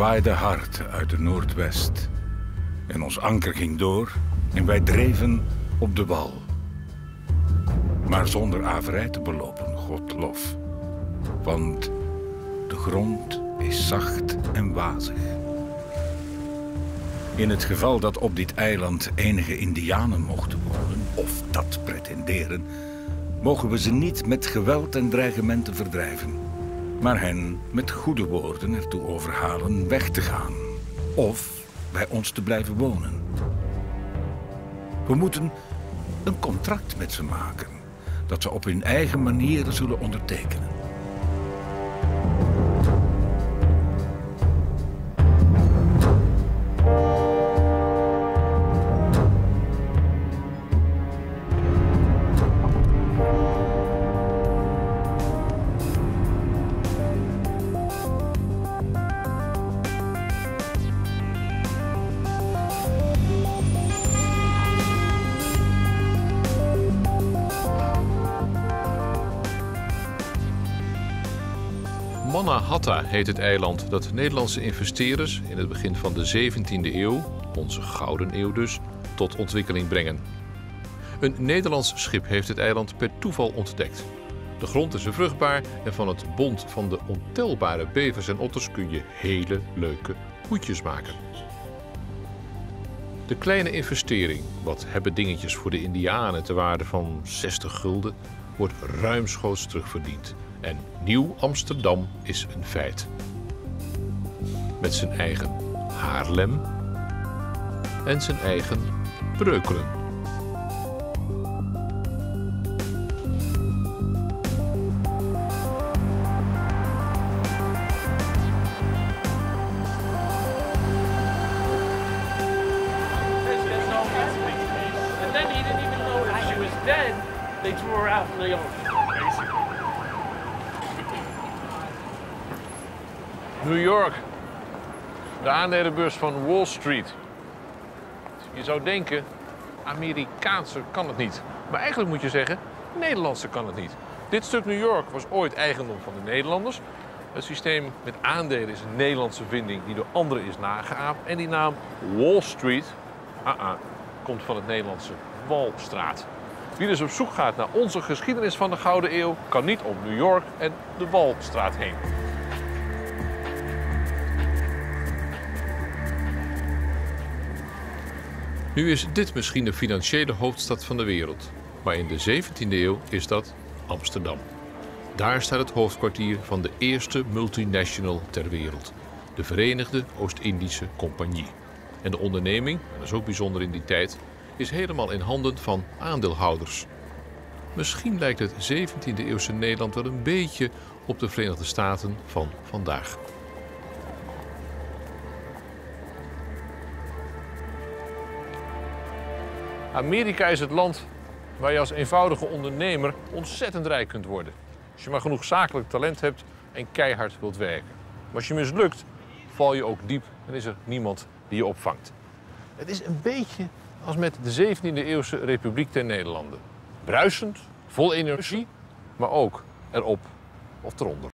waaide hard uit de noordwest. En ons anker ging door en wij dreven op de wal. Maar zonder averij te belopen, God lof. Want de grond is zacht en wazig. In het geval dat op dit eiland enige indianen mochten wonen, of dat pretenderen, mogen we ze niet met geweld en dreigementen verdrijven, maar hen met goede woorden ertoe overhalen weg te gaan of bij ons te blijven wonen. We moeten een contract met ze maken dat ze op hun eigen manier zullen ondertekenen. Mannahatta heet het eiland dat Nederlandse investeerders in het begin van de 17e eeuw, onze gouden eeuw dus, tot ontwikkeling brengen. Een Nederlands schip heeft het eiland per toeval ontdekt. De grond is er vruchtbaar en van het bond van de ontelbare bevers en otters kun je hele leuke hoedjes maken. De kleine investering, wat hebben dingetjes voor de Indianen te waarde van 60 gulden, wordt ruimschoots terugverdiend. En Nieuw Amsterdam is een feit. Met zijn eigen Haarlem en zijn eigen Breukelen. Then he didn't even know if she was dead. They threw her out in the ocean, New York. De aandelenbeurs van Wall Street. Je zou denken, Amerikaanse kan het niet. Maar eigenlijk moet je zeggen, Nederlandse kan het niet. Dit stuk New York was ooit eigendom van de Nederlanders. Het systeem met aandelen is een Nederlandse vinding die door anderen is nageaapt. En die naam Wall Street ah -ah, komt van het Nederlandse Walstraat. Wie dus op zoek gaat naar onze geschiedenis van de Gouden Eeuw, kan niet om New York en de Walstraat heen. Nu is dit misschien de financiële hoofdstad van de wereld, maar in de 17e eeuw is dat Amsterdam. Daar staat het hoofdkwartier van de eerste multinational ter wereld, de Verenigde Oost-Indische Compagnie. En de onderneming, dat is ook bijzonder in die tijd, is helemaal in handen van aandeelhouders. Misschien lijkt het 17e eeuwse Nederland wel een beetje op de Verenigde Staten van vandaag. Amerika is het land waar je als eenvoudige ondernemer ontzettend rijk kunt worden. Als je maar genoeg zakelijk talent hebt en keihard wilt werken. Maar als je mislukt, val je ook diep en is er niemand die je opvangt. Het is een beetje als met de 17e eeuwse Republiek der Nederlanden. Bruisend, vol energie, maar ook erop of eronder.